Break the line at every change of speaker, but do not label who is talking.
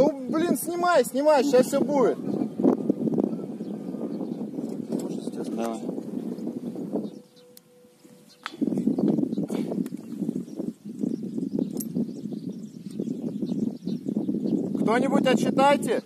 Ну, блин, снимай, снимай, сейчас все будет.
Давай.
Кто-нибудь отчитайте.